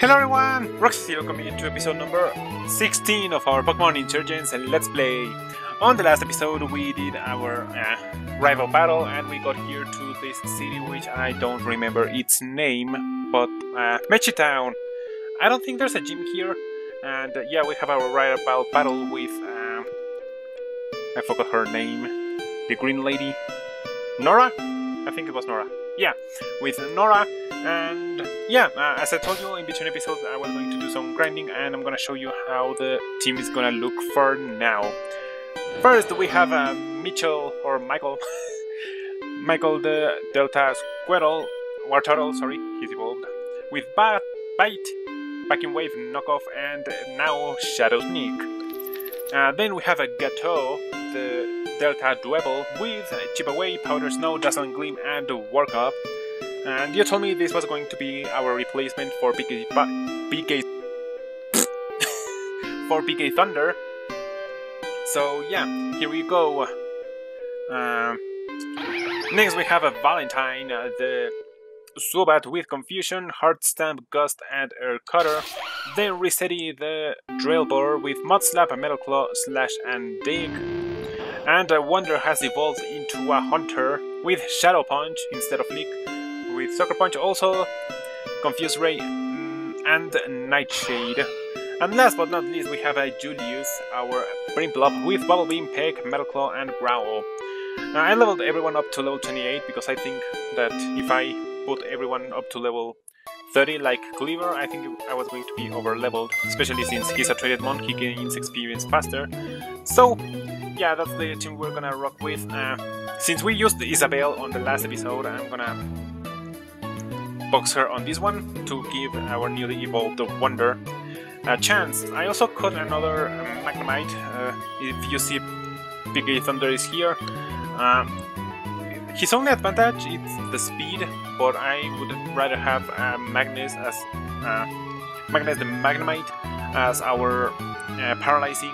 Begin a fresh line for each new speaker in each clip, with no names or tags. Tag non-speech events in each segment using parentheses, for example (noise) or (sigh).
Hello everyone! Roxy welcome you to episode number 16 of our Pokemon Insurgence and Let's Play. On the last episode we did our uh, rival battle and we got here to this city which I don't remember its name, but uh, Town. I don't think there's a gym here, and uh, yeah, we have our rival battle with, uh, I forgot her name, the green lady, Nora? I think it was Nora. Yeah, with Nora, and yeah, uh, as I told you in between episodes, I was going to do some grinding, and I'm gonna show you how the team is gonna look for now. First, we have uh, Mitchell, or Michael, (laughs) Michael the Delta Squirtle, Wartortle, sorry, he's evolved, with Bat, Bite, Vacuum Wave Knockoff, and now Shadow Sneak. Uh, then we have a Gateau, the Delta Dwebble with Chip Away, Powder Snow, Dazzling Gleam, and Work Up. And you told me this was going to be our replacement for BK, BK (laughs) for BK Thunder. So yeah, here we go. Uh, next we have a Valentine, uh, the Zubat with Confusion, Heart Stamp, Gust, and Air Cutter. Then Resetti the Drillbur with Mud Slap, Metal Claw, Slash, and Dig. And uh, Wonder has evolved into a Haunter with Shadow Punch instead of Lick. With Sucker Punch also, Confuse Ray, mm, and Nightshade. And last but not least, we have a Julius, our Prinplup with Bubble Beam, Peck, Metal Claw, and Growl. Now, I leveled everyone up to level 28 because I think that if I put everyone up to level 30 like Cleaver, I think I was going to be over leveled, especially since he's a traded monkey, gains experience faster. So, yeah, that's the team we're gonna rock with. Uh, since we used Isabel on the last episode, I'm gonna box her on this one to give our newly evolved Wonder a chance. I also caught another um, Magnemite. Uh, if you see Big Thunder is here. Uh, his only advantage is the speed, but I would rather have uh, Magnus as uh, Magnus the Magnemite as our uh, paralyzing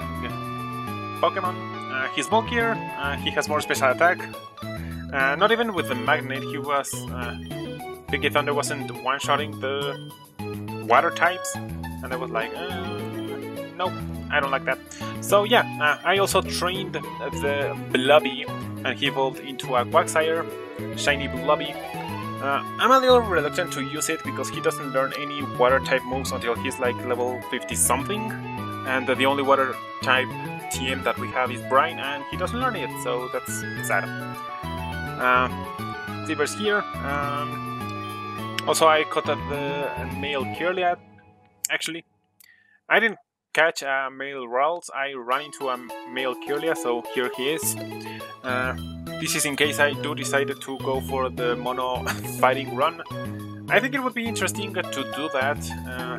Pokemon. Uh, he's bulkier, uh, he has more special attack. Uh, not even with the Magnet, he was. Uh, Thunder wasn't one-shotting the water types, and I was like, nope, I don't like that. So yeah, I also trained the Blubby, and he evolved into a Quagsire, shiny Blubby. Uh, I'm a little reluctant to use it because he doesn't learn any water type moves until he's like level 50 something, and the only water type TM that we have is Brine, and he doesn't learn it, so that's sad. Uh, here. Um, also, I caught the male Kirlia, actually. I didn't catch a male Ralts, I run into a male Kirlia, so here he is. Uh, this is in case I do decide to go for the mono (laughs) fighting run. I think it would be interesting to do that, uh,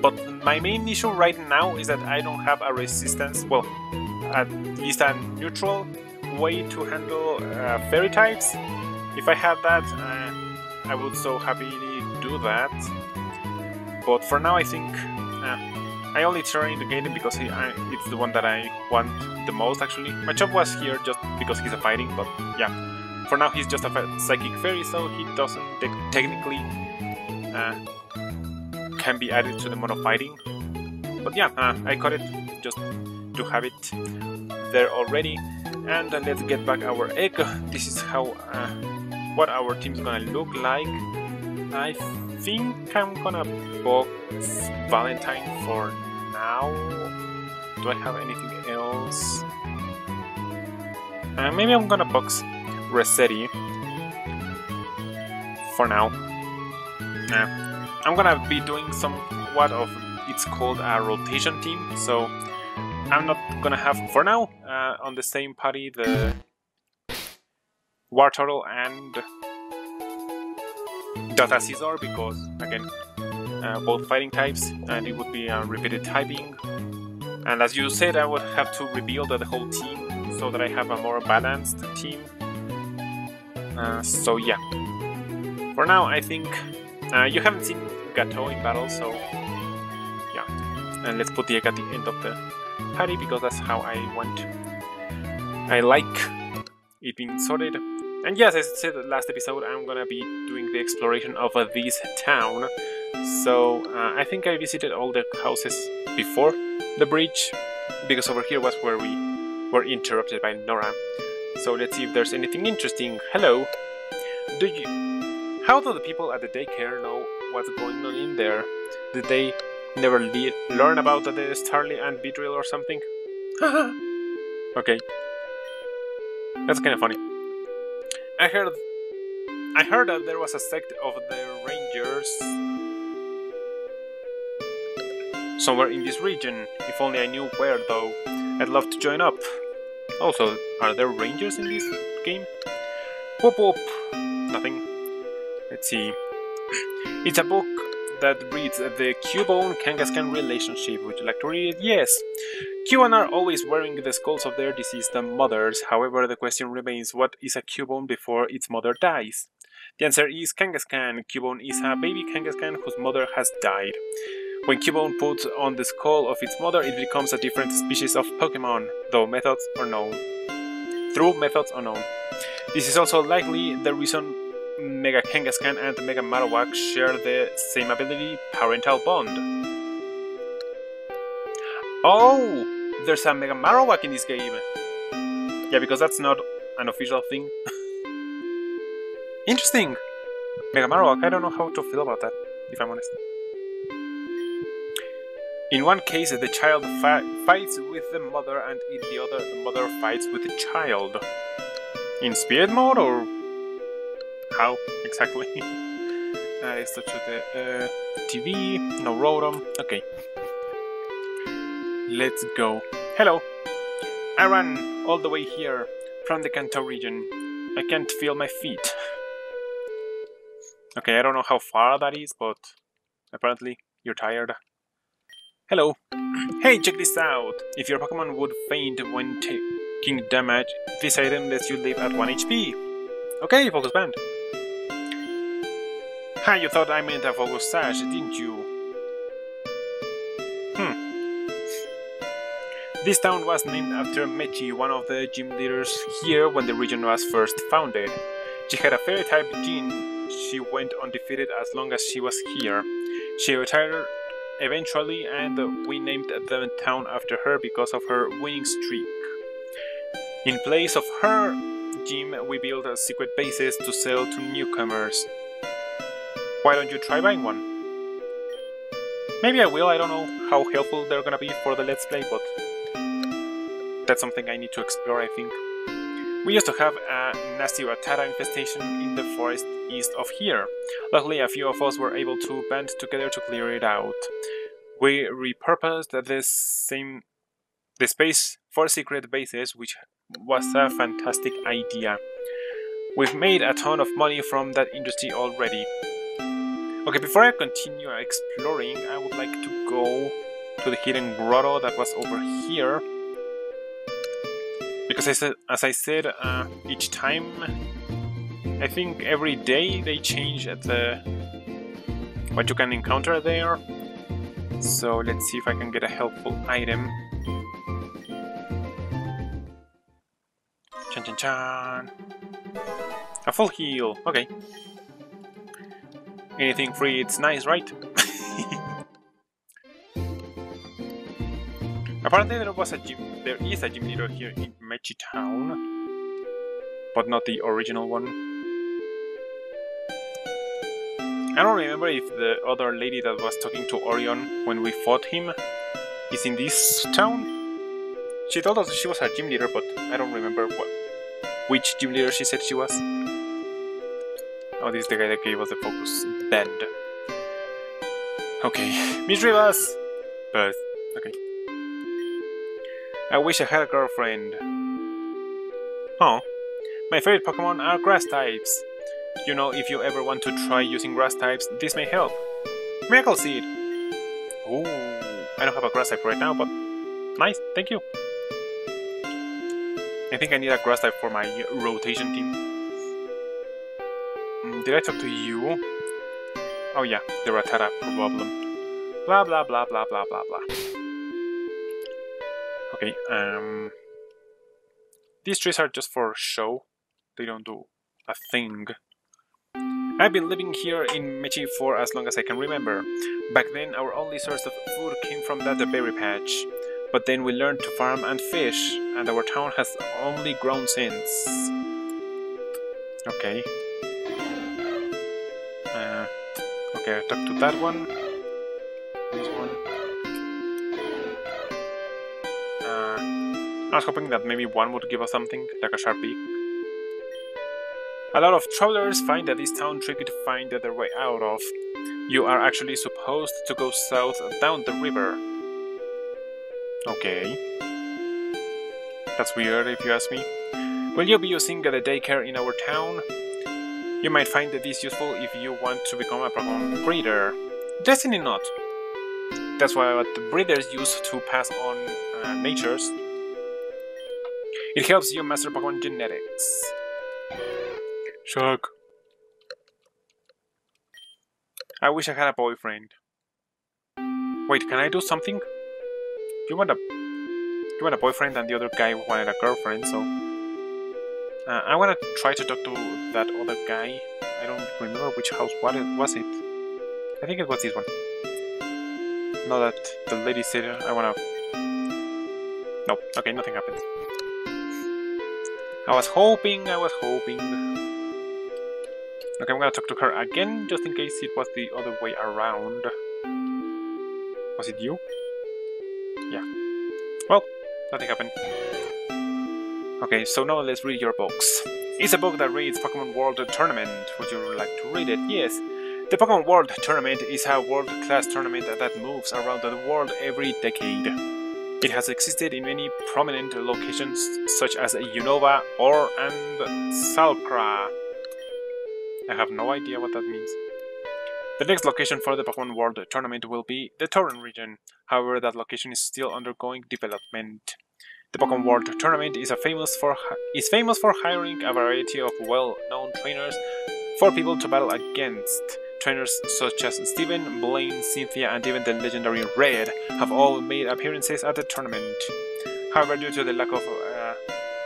but my main issue right now is that I don't have a resistance, well, at least a neutral way to handle uh, fairy types. If I had that, uh, I would so happily do that. But for now, I think uh, I only trained the Gallade because he, I, it's the one that I want the most. Actually, my job was here just because he's a fighting. But yeah, for now he's just a psychic fairy, so he doesn't te technically uh, can be added to the mono fighting. But yeah, uh, I caught it just to have it there already. And uh, let's get back our egg. This is how what our team's gonna look like. I think I'm gonna box Valentine for now. Do I have anything else? Uh, maybe I'm gonna box Resetti for now. Uh, I'm gonna be doing somewhat of it's called a rotation team, so I'm not gonna have for now uh, on the same party the Wartortle and Data Caesar because again uh, both fighting types and it would be a repeated typing. And as you said I would have to rebuild the whole team so that I have a more balanced team. Uh, so yeah. For now I think uh, you haven't seen Gato in battle so yeah. And let's put the egg at the end of the party because that's how I want I like it being sorted and yes, as I said last episode, I'm gonna be doing the exploration of uh, this town. So uh, I think I visited all the houses before the bridge, because over here was where we were interrupted by Nora. So let's see if there's anything interesting. Hello. Do you? How do the people at the daycare know what's going on in there? Did they never le learn about the Starly and Beedrill or something? (laughs) okay. That's kind of funny. I heard I heard that there was a sect of the Rangers somewhere in this region. If only I knew where, though. I'd love to join up. Also, are there Rangers in this game? Whoop whoop. Nothing. Let's see. It's a book that reads the Cubone Kangaskhan relationship. Would you like to read it? Yes. Cubone are always wearing the skulls of their deceased mothers. However, the question remains what is a Cubone before its mother dies? The answer is Kangaskhan. Cubone is a baby Kangaskhan whose mother has died. When Cubone puts on the skull of its mother, it becomes a different species of Pokemon, though methods are known. Through methods unknown. This is also likely the reason Mega Kangaskhan and Mega Marowak share the same ability, Parental Bond. Oh! There's a Mega Marowak in this game! Yeah, because that's not an official thing. (laughs) Interesting! Mega Marowak, I don't know how to feel about that, if I'm honest. In one case, the child fights with the mother, and in the other, the mother fights with the child. In spirit mode, or how (laughs) exactly? uh, let's touch the uh, TV, no Rotom, okay. Let's go. Hello! I ran all the way here from the Kanto region. I can't feel my feet. Okay, I don't know how far that is, but apparently you're tired. Hello. Hey, check this out! If your Pokemon would faint when taking damage, this item lets you live at 1 HP. Okay, Focus Band. Ha, you thought I meant a Sash, didn't you? Hmm. This town was named after Metchi, one of the gym leaders here when the region was first founded. She had a fairy type gene. She went undefeated as long as she was here. She retired eventually, and we named the town after her because of her winning streak. In place of her gym, we built a secret bases to sell to newcomers. Why don't you try buying one? Maybe I will, I don't know how helpful they're gonna be for the Let's Play, but that's something I need to explore, I think. We used to have a nasty Rattata infestation in the forest east of here. Luckily, a few of us were able to band together to clear it out. We repurposed this same the space for secret bases, which was a fantastic idea. We've made a ton of money from that industry already. Okay, before I continue exploring, I would like to go to the hidden grotto that was over here because I said, as I said, uh, each time, I think every day they change at the what you can encounter there. So let's see if I can get a helpful item. Chan chan chan. A full heal. Okay. Anything free, it's nice, right? (laughs) Apparently there was a gym, there is a gym leader here in Metchi Town, but not the original one. I don't remember if the other lady that was talking to Orion when we fought him is in this town. She told us she was a gym leader, but I don't remember what which gym leader she said she was. Oh, this is the guy that gave us the focus band. Okay, (laughs) Misdreavus! But, okay. I wish I had a girlfriend. Oh, my favorite Pokemon are grass types. You know, if you ever want to try using grass types, this may help. Miracle Seed! Ooh, I don't have a grass type right now, but nice, thank you. I think I need a grass type for my rotation team. Mm, did I talk to you? Oh yeah, the Rattata problem. Blah blah blah blah blah blah blah. Okay, um... These trees are just for show. They don't do a thing. I've been living here in Metchi for as long as I can remember. Back then, our only source of food came from that berry patch. But then we learned to farm and fish, and our town has only grown since. Okay. Okay, I talk to that one. This one. Uh, I was hoping that maybe one would give us something, like a sharpie. A lot of travelers find that this town tricky to find their way out of. You are actually supposed to go south down the river. Okay. That's weird if you ask me. Will you be using the daycare in our town? You might find that this useful if you want to become a Pokemon breeder. Definitely not. That's what the breeders use to pass on uh, natures. It helps you master Pokemon genetics. Shock. I wish I had a boyfriend. Wait, can I do something? You want a you want a boyfriend and the other guy wanted a girlfriend, so uh, I wanna try to talk to that other guy. I don't remember which house what it was it. I think it was this one. Now that the lady said I wanna No, okay, nothing happened. I was hoping, I was hoping. Okay, I'm gonna talk to her again, just in case it was the other way around. Was it you? Yeah. Well, nothing happened. Okay, so now let's read your books. It's a book that reads Pokemon World Tournament. Would you like to read it? Yes. The Pokemon World Tournament is a world-class tournament that moves around the world every decade. It has existed in many prominent locations such as Unova, Orre, and Salcra. I have no idea what that means. The next location for the Pokemon World Tournament will be the Torren region, however that location is still undergoing development. The Pokemon World Tournament is, famous for is famous for hiring a variety of well-known trainers for people to battle against. Trainers such as Steven, Blaine, Cynthia, and even the legendary Red have all made appearances at the tournament. However, due to the lack of uh,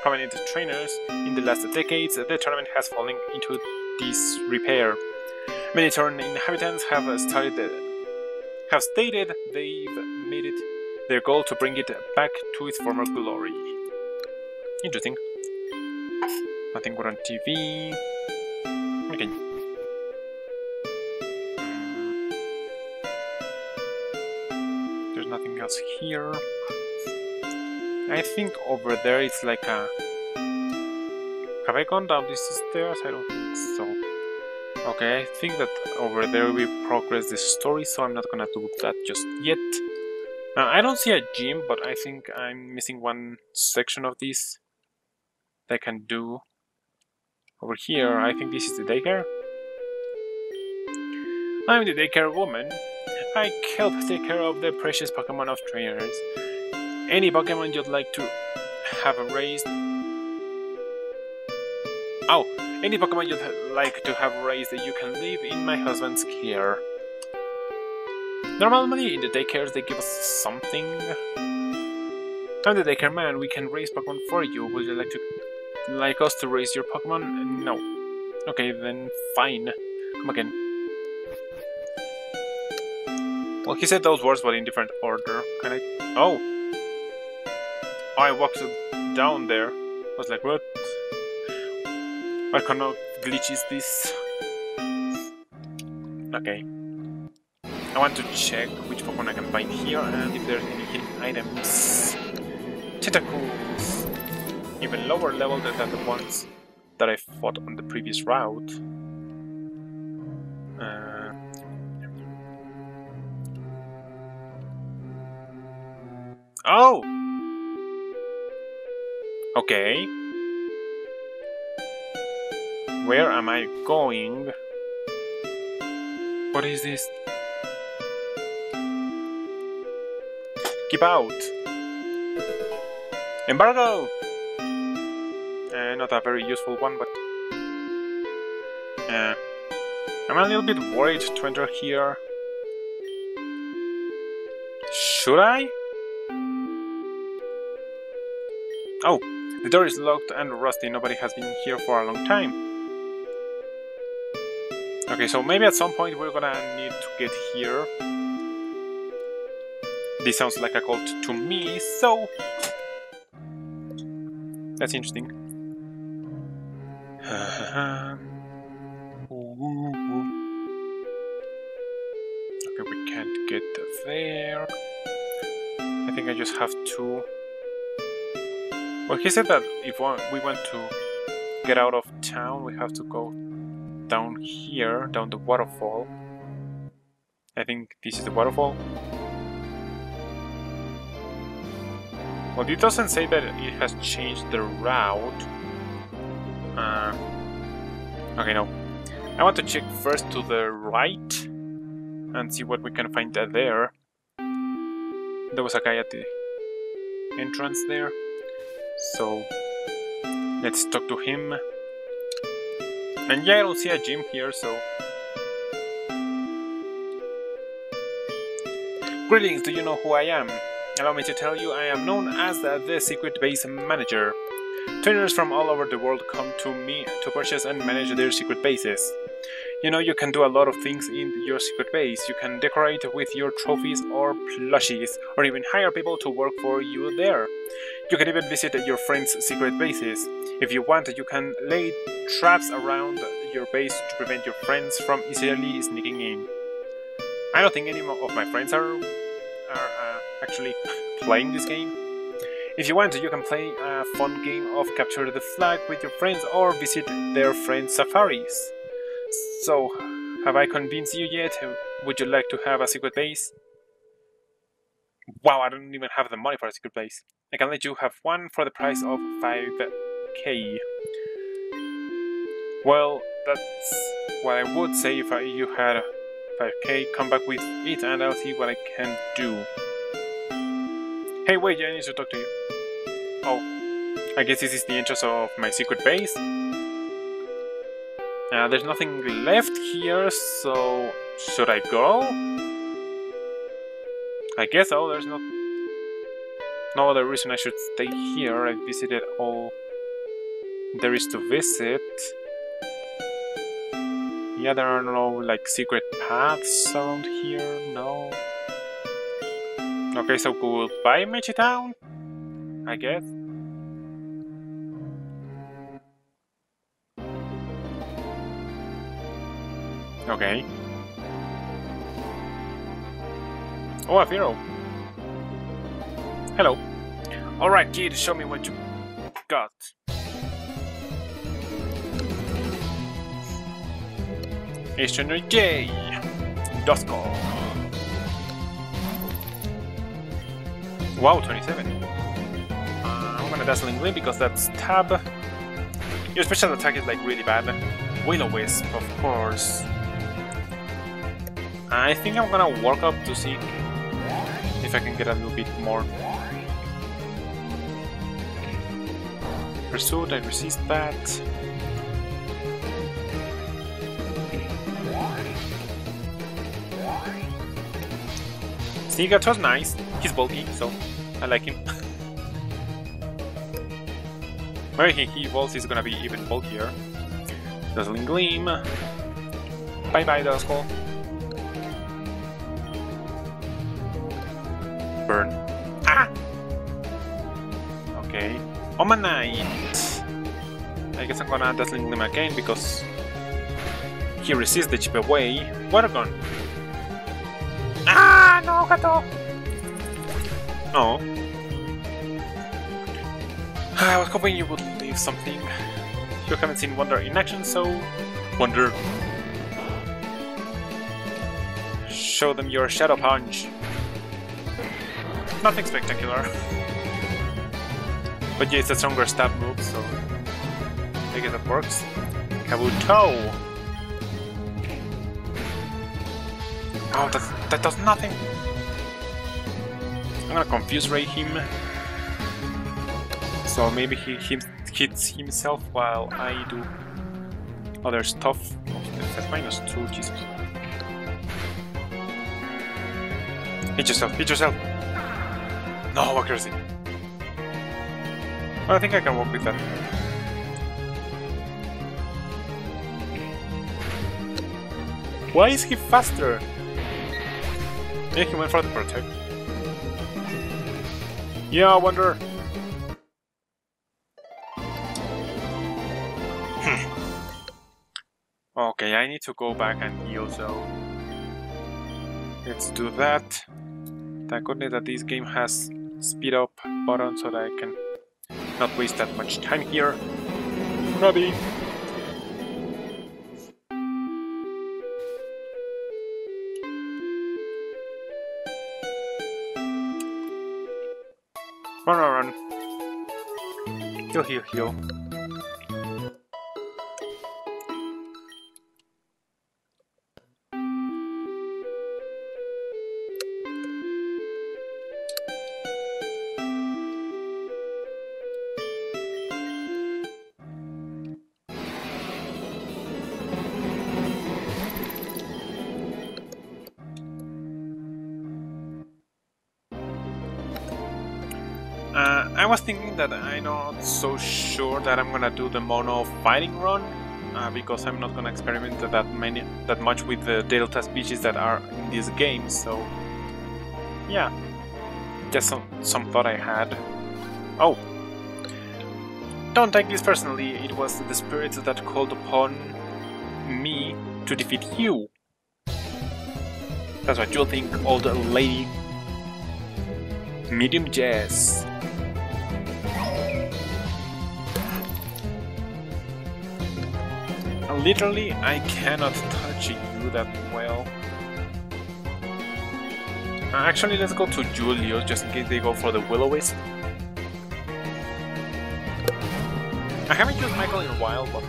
prominent trainers in the last decades, the tournament has fallen into disrepair. Many Torren inhabitants have started have stated they've made it their goal to bring it back to its former glory. Interesting. Nothing good on TV. Okay. There's nothing else here. I think over there it's like a have I gone down these stairs? I don't think so. Okay, I think that over there we progress the story, so I'm not gonna do that just yet. Now, I don't see a gym, but I think I'm missing one section of this that I can do. Over here, I think this is the daycare. I'm the daycare woman. I help take care of the precious Pokemon of trainers. Any Pokemon you'd like to have raised Oh, any Pokemon you'd like to have raised, that you can leave in my husband's care. Normally in the daycares they give us something. I'm the daycare man, we can raise Pokemon for you. Would you like to like us to raise your Pokemon? No. Okay, then fine. Come again. Well, he said those words, but in different order. Can I? Oh. oh I walked down there. I was like, what? What kind of glitch is this? Okay. I want to check which Pokemon I can find here and if there's any hidden items. Tentacools! Even lower level than the ones that I fought on the previous route. Uh, oh! Okay. Where am I going? What is this? Keep out! Embargo! Uh, not a very useful one, but... Uh, I'm a little bit worried to enter here. Should I? Oh, the door is locked and rusty. Nobody has been here for a long time. Okay, so maybe at some point we're gonna need to get here. This sounds like a cult to me, so... That's interesting. (laughs) okay, we can't get there. I think I just have to... Well, he said that if we want to get out of town, we have to go down here, down the waterfall. I think this is the waterfall. Well, it doesn't say that it has changed the route. Uh, okay, no. I want to check first to the right and see what we can find there. There was a guy at the entrance there. So, let's talk to him. And yeah, I don't see a gym here, so... Greetings, do you know who I am? Allow me to tell you I am known as the Secret Base Manager. Trainers from all over the world come to me to purchase and manage their secret bases. You know, you can do a lot of things in your secret base. You can decorate with your trophies or plushies, or even hire people to work for you there. You can even visit your friends' secret bases. If you want, you can lay traps around your base to prevent your friends from easily sneaking in. I don't think any of my friends are actually playing this game. If you want, to, you can play a fun game of Capture the Flag with your friends or visit their friends' safaris. So, have I convinced you yet? Would you like to have a secret base? Wow, I don't even have the money for a secret base. I can let you have one for the price of 5k. Well, that's what I would say if I, you had 5k, come back with it and I'll see what I can do. Hey, wait, I need to talk to you. Oh, I guess this is the entrance of my secret base. Uh, there's nothing left here, so should I go? I guess so, there's no, no other reason I should stay here. I visited all there is to visit. Yeah, there are no like secret paths around here, no. Okay, so goodbye Metchi Town? I guess. Okay. Oh, a hero. Hello. Alright, kid, show me what you got. Eastern J. Duskull. Wow, 27. Uh, I'm gonna Dazzling Gleam because that's tab. Your special attack is like really bad. Will-O-Wisp, of course. I think I'm gonna work up to see if I can get a little bit more. Pursuit, I resist that. Sneaker was nice. He's bulky, so I like him. (laughs) Maybe he, he evolves, he's gonna be even bulkier. Dazzling Gleam. Bye bye, Duskull. Burn. Ah! Okay. Omanyte. I guess I'm gonna Dazzling Gleam again because he resists the cheap way. Water Gun. Ah, no, gato. No. Ah, I was hoping you would leave something. You haven't seen Wonder in action, so... Wonder. Show them your Shadow Punch. Nothing spectacular. but yeah, it's a stronger stab move, so... I guess that works. Kabuto! Oh, that, that does nothing! I'm gonna confuse Ray him. So maybe he, he hits himself while I do other stuff. That's minus 2, Jesus. Hit yourself, hit yourself! No, accuracy! Well, I think I can work with that. Why is he faster? Yeah, he went for the protect. Yeah, I wonder. Hmm. okay, I need to go back and heal, so... Let's do that. Thank goodness that this game has speed up button so that I can not waste that much time here. Ready? Run. Heal, heal, so sure that I'm gonna do the mono fighting run uh, because I'm not gonna experiment that many that much with the delta species that are in this game. So yeah, just some some thought I had. Oh, don't take this personally. It was the spirits that called upon me to defeat you. That's what you'll think, old lady. Medium Jess. Literally, I cannot touch you that well. Uh, actually, let's go to Julio, just in case they go for the Will-O-Wisp. I haven't used Michael in a while, but...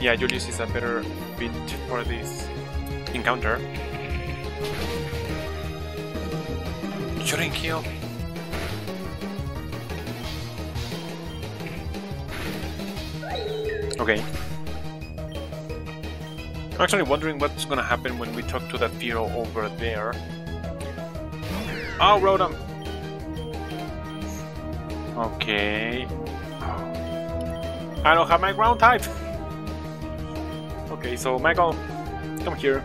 Yeah, Julius is a better fit for this encounter. Shouldn't kill. Okay. I'm actually wondering what's gonna happen when we talk to that hero over there. Oh, Rotom! Okay. I don't have my ground type! Okay, so Michael, come here.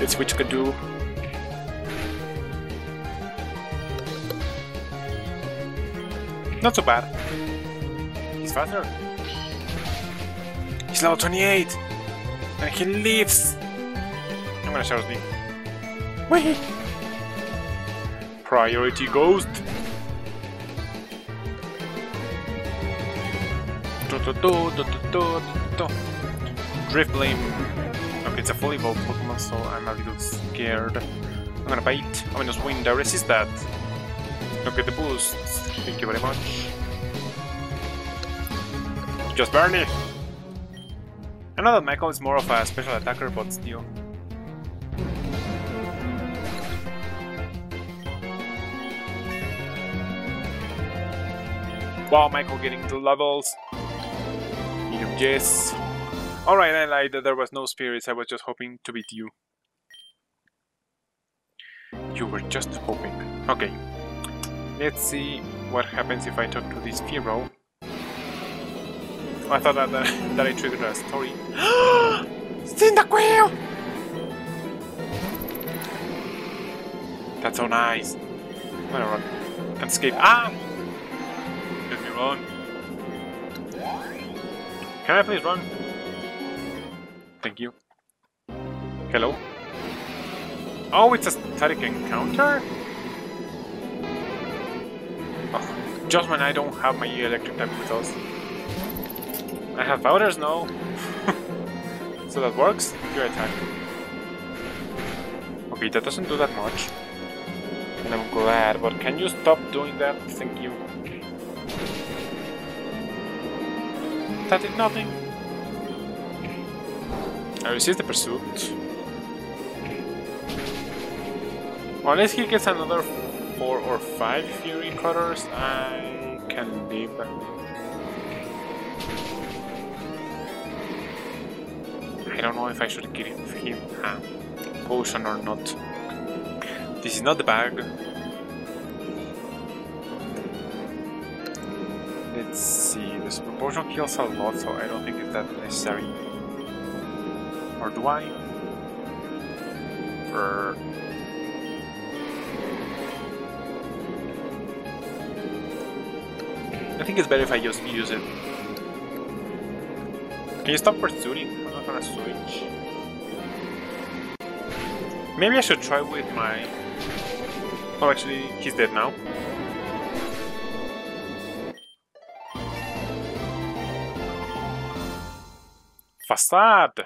Let's see what you can do. Not so bad faster. He's level 28! And he lives! I'm gonna shout me. Wait! Priority Ghost! Drifblim. Okay, it's a fully evolved Pokemon, so I'm a little scared. I'm gonna bite. Ominous Wind, I resist that. Okay, the boost. Thank you very much. Just Bernie! I know that Michael is more of a special attacker, but still. Wow, Michael getting the levels. Medium Jess. Alright, I lied that there was no spirits, I was just hoping to beat you. You were just hoping. Okay. Let's see what happens if I talk to this Firo. I thought that, that, (laughs) that I triggered a story. (gasps) Cyndaquil! That's so nice. I'm gonna run. Can't escape. Ah! Let me run. Can I please run? Thank you. Hello? Oh, it's a static encounter? Oh, just when I don't have my electric type with us. I have powders now. (laughs) so that works? Your attack. Okay, that doesn't do that much. And I'm glad, but can you stop doing that? Thank you. That did nothing. I resist the pursuit. Unless he gets another 4 or 5 Fury Cutters, I can leave. I don't know if I should give him a potion or not. This is not the bag. Let's see, this potion kills a lot, so I don't think it's that necessary. Or do I? Or... I think it's better if I just use it. Can you stop pursuing? I'm not switch. Maybe I should try with my... Oh, actually, he's dead now. Facade!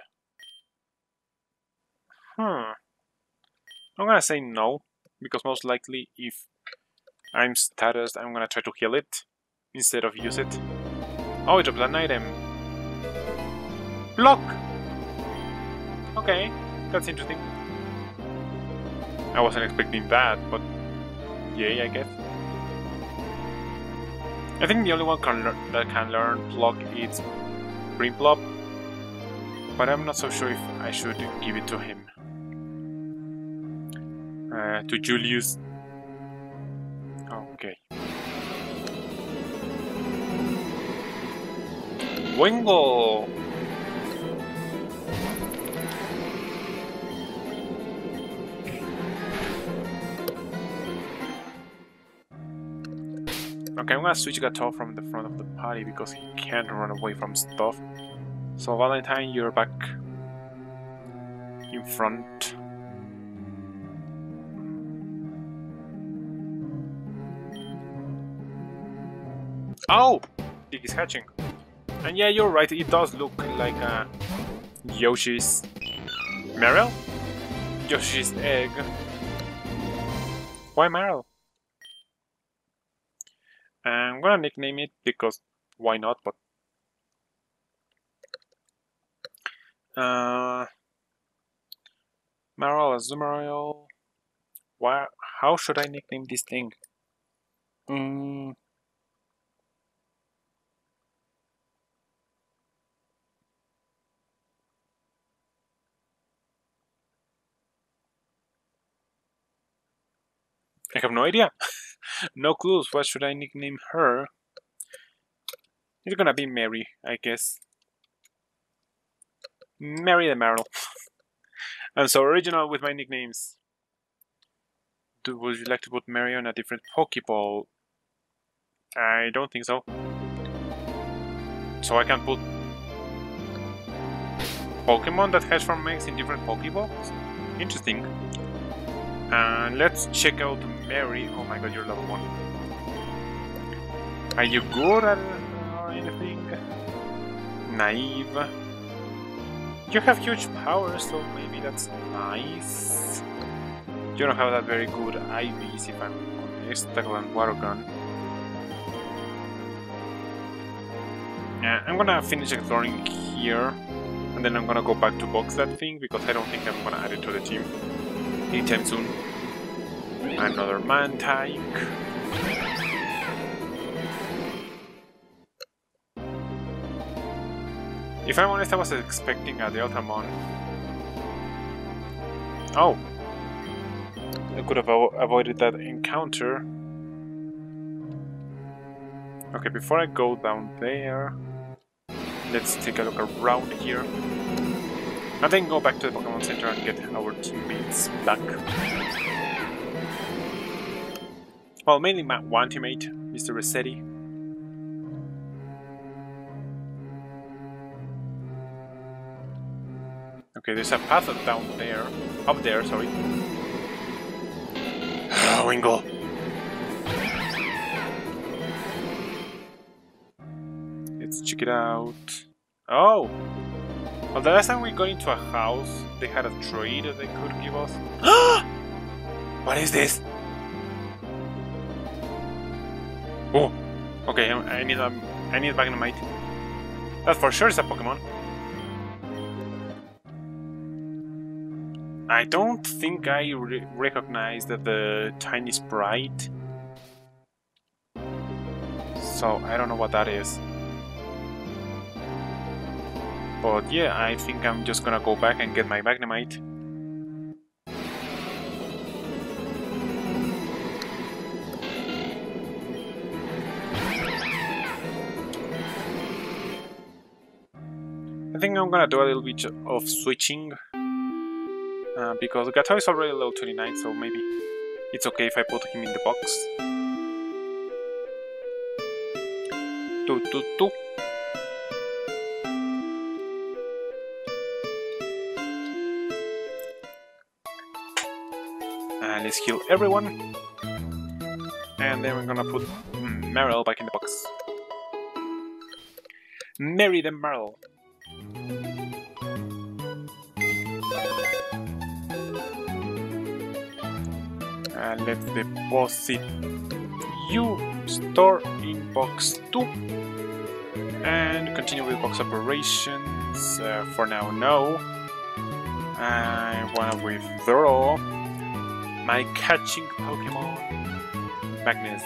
Hmm. I'm gonna say no, because most likely if I'm status, I'm gonna try to heal it instead of use it. Oh, it drops an item. Block! Okay, that's interesting. I wasn't expecting that, but yay, I guess. I think the only one can that can learn block is Prinplup, but I'm not so sure if I should give it to him. Uh, to Julius. Okay. Wingull! Okay, I'm gonna switch Gato from the front of the party because he can't run away from stuff. So Valentine, you're back in front. Oh! Dig is hatching. And yeah, you're right, it does look like a Yoshi's Meryl? Yoshi's egg. Why Marill? I'm gonna nickname it because why not, but uh Marill Azumarill. Why how should I nickname this thing? Mm, I have no idea. (laughs) no clues. What should I nickname her? It's gonna be Mary, I guess. Mary the Marill. (laughs) I'm so original with my nicknames. Do, would you like to put Mary on a different Pokeball? I don't think so. So I can put Pokemon that has from eggs in different Pokeballs? Interesting. And let's check out Mary. Oh my god, you're level 1. Are you good at anything? Naive. You have huge power, so maybe that's nice. You don't have that very good IVs if I'm honest. Tackle and Water Gun. Yeah, I'm gonna finish exploring here. And then I'm gonna go back to box that thing because I don't think I'm gonna add it to the team anytime soon. Another Mantyke. If I'm honest, I was expecting a Deltamon. Oh! I could have avoided that encounter. Okay, before I go down there, let's take a look around here. And then go back to the Pokemon Center and get our teammates back. Well, mainly my one teammate, Mr. Resetti. Okay, there's a path down there. Up there, sorry. Ah, oh, Wingull! Let's check it out. Oh! Well, the last time we got into a house, they had a trade that they could give us. (gasps) what is this? Oh, okay, I need a, I need Magnemite. That for sure is a Pokemon. I don't think I re that the tiny sprite. So, I don't know what that is. But yeah, I think I'm just gonna go back and get my Magnemite. I think I'm gonna do a little bit of switching. Uh, because Gato is already level 29, so maybe it's okay if I put him in the box. Do, do, do. Let's heal everyone. And then we're gonna put Meryl back in the box. Marry the Meryl. And let's deposit you store in box 2 and continue with box operations uh, for now no I wanna withdraw my catching Pokemon Magnus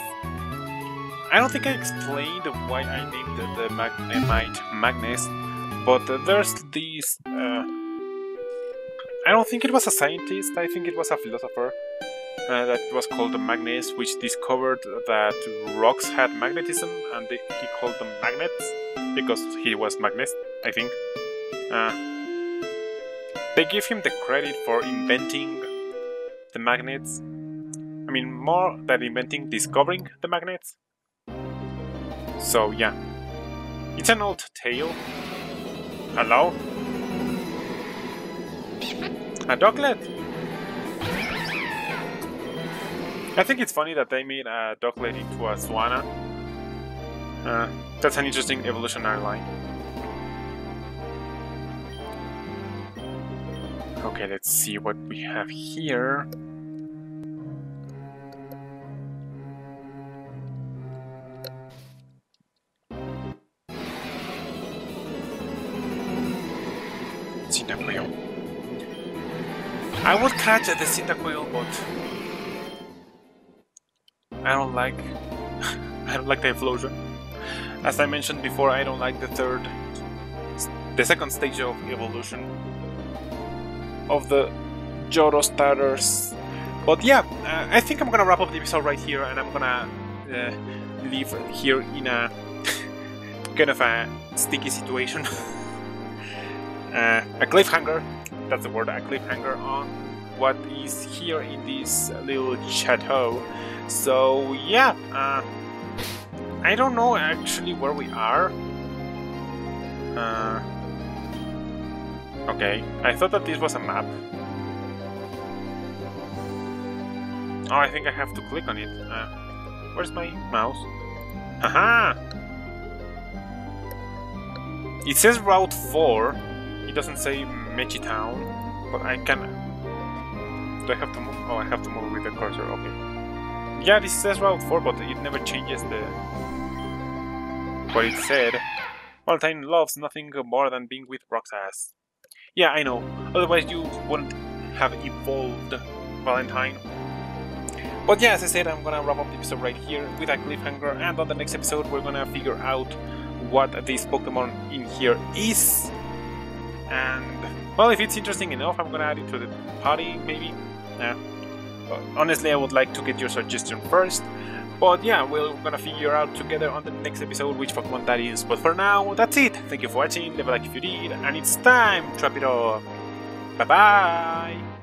I don't think I explained why I named the, Magnemite Magnus but uh, there's this uh, I don't think it was a scientist I think it was a philosopher uh, that was called the Magnus, which discovered that rocks had magnetism, and they, he called them magnets because he was Magnus, I think. Uh, they give him the credit for inventing the magnets. I mean, more than inventing, discovering the magnets. So yeah, it's an old tale. Hello? A Ducklett! I think it's funny that they made a Ducklett into a Swanna. Uh, that's an interesting evolutionary line. Okay, let's see what we have here. Cyndaquil. I would catch the Cyndaquil, but I don't like (laughs) I don't like the explosion. As I mentioned before, I don't like the third the second stage of evolution of the Johto starters. But yeah, uh, I think I'm gonna wrap up the episode right here and I'm gonna uh, leave here in a (laughs) kind of a sticky situation. (laughs) uh, a cliffhanger, that's the word, a cliffhanger on what is here in this little chateau. So yeah, uh, I don't know actually where we are. Okay, I thought that this was a map. Oh, I think I have to click on it. Uh, where's my mouse? Haha! It says Route 4. It doesn't say Metchi Town, but I can... Do I have to move? Oh, I have to move with the cursor, okay. Yeah, this says Route 4, but it never changes the... what it said. Valentine loves nothing more than being with Roxas. Yeah, I know. Otherwise you wouldn't have evolved Valentine. But yeah, as I said, I'm gonna wrap up the episode right here with a cliffhanger, and on the next episode we're gonna figure out what this Pokemon in here is. And, well, if it's interesting enough, I'm gonna add it to the party, maybe. Yeah honestly, I would like to get your suggestion first. But yeah, we're gonna figure out together on the next episode which Pokemon that is. But for now, that's it. Thank you for watching, leave a like if you did, and it's time to wrap it up. Bye bye!